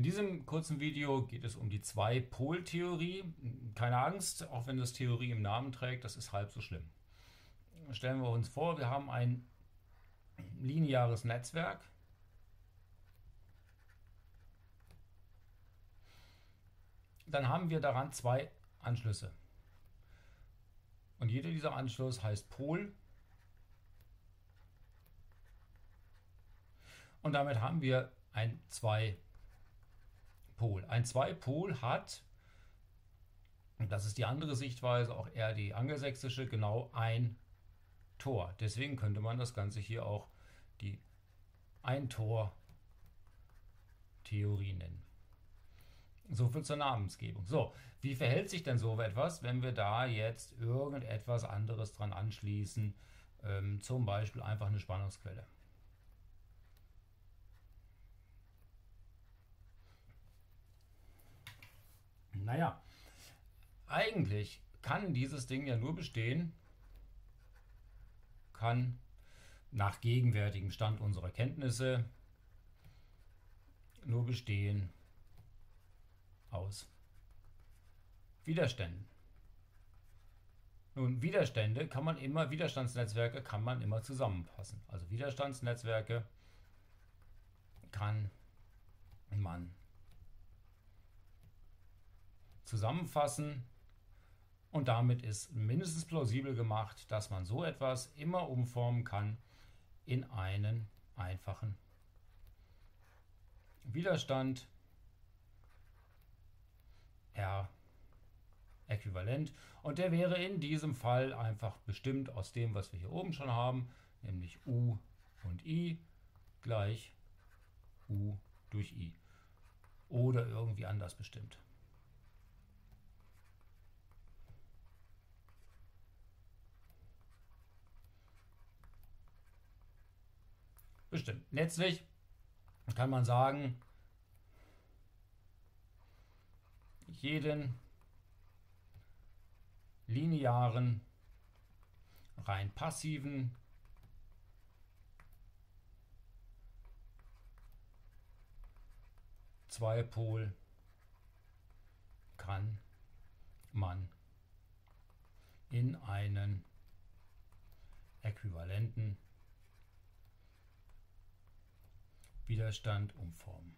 In diesem kurzen Video geht es um die Zwei-Pol-Theorie. Keine Angst, auch wenn das Theorie im Namen trägt, das ist halb so schlimm. Stellen wir uns vor, wir haben ein lineares Netzwerk. Dann haben wir daran zwei Anschlüsse. Und jeder dieser Anschluss heißt Pol. Und damit haben wir ein 2 Pol. Ein Zweipol hat, und das ist die andere Sichtweise, auch eher die angelsächsische, genau ein Tor. Deswegen könnte man das Ganze hier auch die Ein-Tor-Theorie nennen. So viel zur Namensgebung. So, wie verhält sich denn so etwas, wenn wir da jetzt irgendetwas anderes dran anschließen, ähm, zum Beispiel einfach eine Spannungsquelle? Naja, eigentlich kann dieses Ding ja nur bestehen, kann nach gegenwärtigem Stand unserer Kenntnisse nur bestehen aus Widerständen. Nun, Widerstände kann man immer, Widerstandsnetzwerke kann man immer zusammenfassen. Also Widerstandsnetzwerke kann man zusammenfassen. Und damit ist mindestens plausibel gemacht, dass man so etwas immer umformen kann in einen einfachen Widerstand. R äquivalent. Und der wäre in diesem Fall einfach bestimmt aus dem, was wir hier oben schon haben, nämlich U und I gleich U durch I. Oder irgendwie anders bestimmt. Bestimmt. Letztlich kann man sagen, jeden linearen, rein passiven Zweipol kann man in einen äquivalenten Widerstand umformen.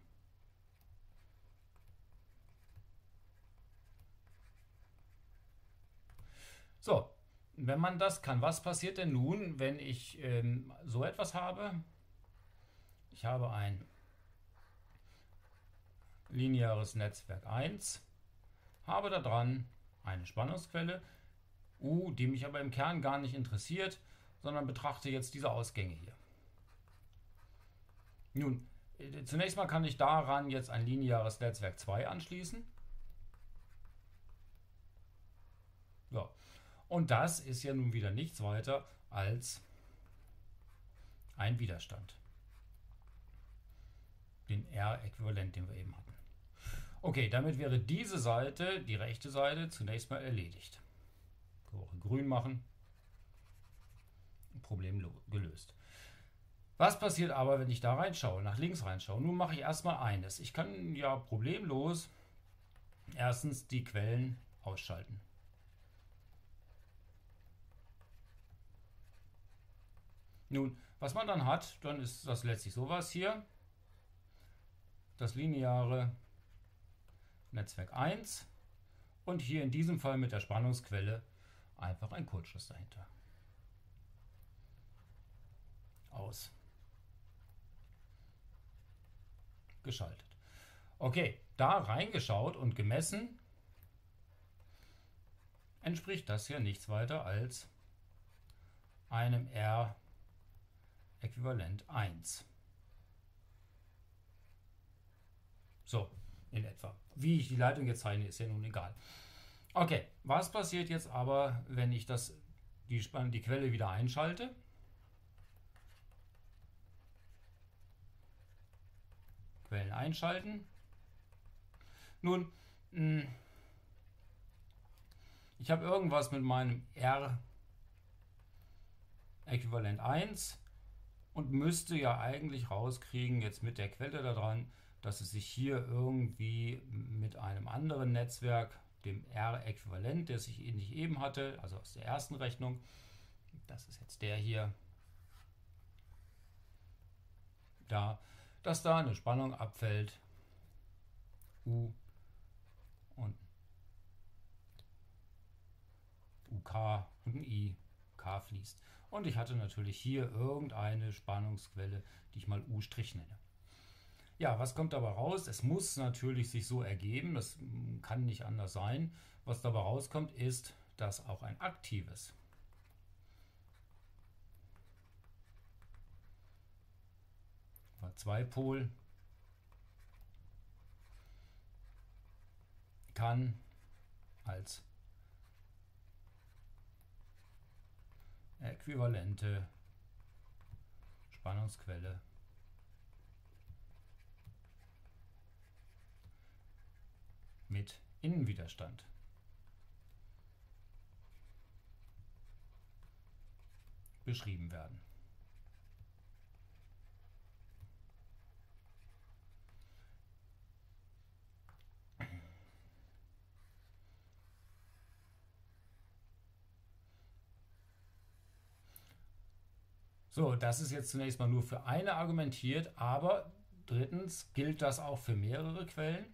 So, wenn man das kann, was passiert denn nun, wenn ich ähm, so etwas habe? Ich habe ein lineares Netzwerk 1, habe da dran eine Spannungsquelle U, die mich aber im Kern gar nicht interessiert, sondern betrachte jetzt diese Ausgänge hier. Nun, äh, zunächst mal kann ich daran jetzt ein lineares Netzwerk 2 anschließen. Ja. Und das ist ja nun wieder nichts weiter als ein Widerstand. Den R-Äquivalent, den wir eben hatten. Okay, damit wäre diese Seite, die rechte Seite, zunächst mal erledigt. Grün machen. Problem gelöst. Was passiert aber, wenn ich da reinschaue, nach links reinschaue? Nun mache ich erstmal eines. Ich kann ja problemlos erstens die Quellen ausschalten. Nun, was man dann hat, dann ist das letztlich sowas hier. Das lineare Netzwerk 1 und hier in diesem Fall mit der Spannungsquelle einfach ein Kurzschluss dahinter. Aus. Geschaltet. Okay, da reingeschaut und gemessen, entspricht das hier nichts weiter als einem R äquivalent 1. So, in etwa. Wie ich die Leitung jetzt zeichne, ist ja nun egal. Okay, was passiert jetzt aber, wenn ich das, die, die Quelle wieder einschalte? Quellen einschalten. Nun, hm, ich habe irgendwas mit meinem R äquivalent 1 und müsste ja eigentlich rauskriegen, jetzt mit der Quelle da dran, dass es sich hier irgendwie mit einem anderen Netzwerk, dem R-Äquivalent, das ich nicht eben hatte, also aus der ersten Rechnung, das ist jetzt der hier, da, dass da eine Spannung abfällt, U und UK und ein I, K fließt. Und ich hatte natürlich hier irgendeine Spannungsquelle, die ich mal U' nenne. Ja, was kommt dabei raus? Es muss natürlich sich so ergeben, das kann nicht anders sein. Was dabei rauskommt, ist, dass auch ein aktives Zweipol kann als äquivalente Spannungsquelle mit Innenwiderstand beschrieben werden. So, das ist jetzt zunächst mal nur für eine argumentiert, aber drittens gilt das auch für mehrere Quellen.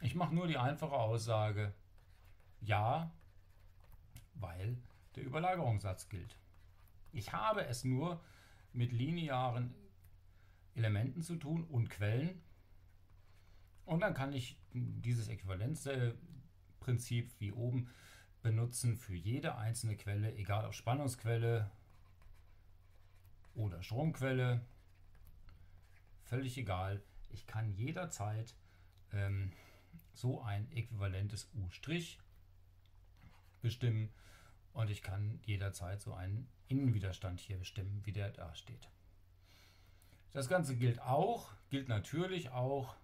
Ich mache nur die einfache Aussage, ja, weil der Überlagerungssatz gilt. Ich habe es nur mit linearen Elementen zu tun und Quellen. Und dann kann ich dieses Äquivalenzprinzip wie oben benutzen für jede einzelne Quelle, egal ob Spannungsquelle oder Stromquelle. Völlig egal. Ich kann jederzeit ähm, so ein äquivalentes U' bestimmen und ich kann jederzeit so einen Innenwiderstand hier bestimmen, wie der da steht. Das Ganze gilt auch, gilt natürlich auch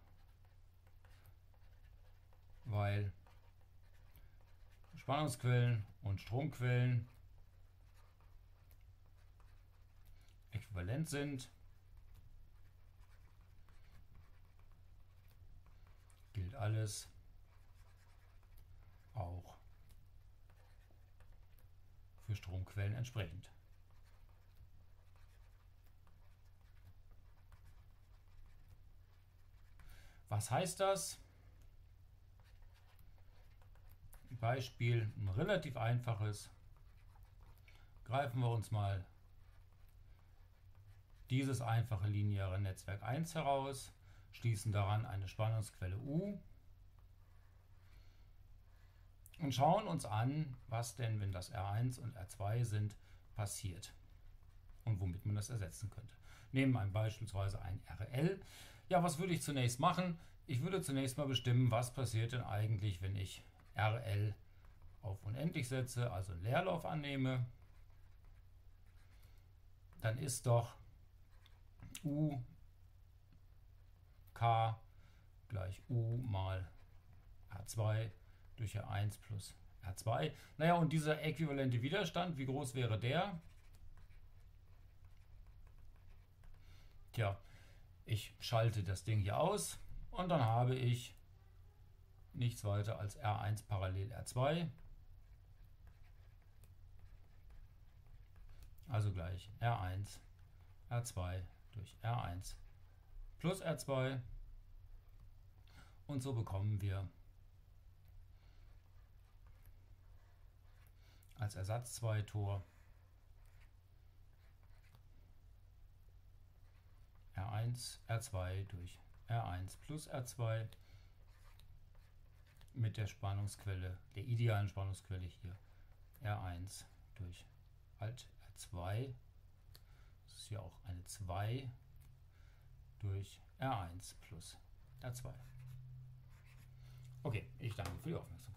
weil Spannungsquellen und Stromquellen äquivalent sind. Gilt alles auch für Stromquellen entsprechend. Was heißt das? Beispiel, ein relativ einfaches. Greifen wir uns mal dieses einfache lineare Netzwerk 1 heraus, schließen daran eine Spannungsquelle U und schauen uns an, was denn, wenn das R1 und R2 sind, passiert und womit man das ersetzen könnte. Nehmen wir beispielsweise ein RL. Ja, was würde ich zunächst machen? Ich würde zunächst mal bestimmen, was passiert denn eigentlich, wenn ich RL auf unendlich setze, also einen Leerlauf annehme, dann ist doch U K gleich U mal R2 durch R1 plus R2. Naja, und dieser äquivalente Widerstand, wie groß wäre der? Tja, ich schalte das Ding hier aus und dann habe ich nichts weiter als R1 parallel R2. Also gleich R1 R2 durch R1 plus R2. Und so bekommen wir als Ersatz 2 Tor R1 R2 durch R1 plus R2 mit der Spannungsquelle, der idealen Spannungsquelle hier, R1 durch Alt R2. Das ist ja auch eine 2 durch R1 plus R2. Okay, ich danke für die Aufmerksamkeit.